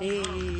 Eh,